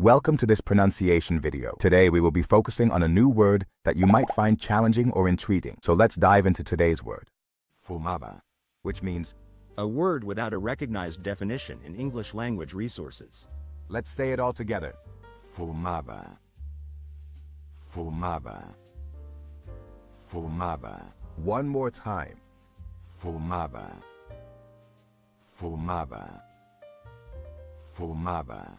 Welcome to this pronunciation video. Today we will be focusing on a new word that you might find challenging or intriguing. So let's dive into today's word. Fumaba, which means, A word without a recognized definition in English language resources. let's say it all together. Fumaba. Fumaba. Fumaba. One more time. Fumaba. Fumaba. Fumaba.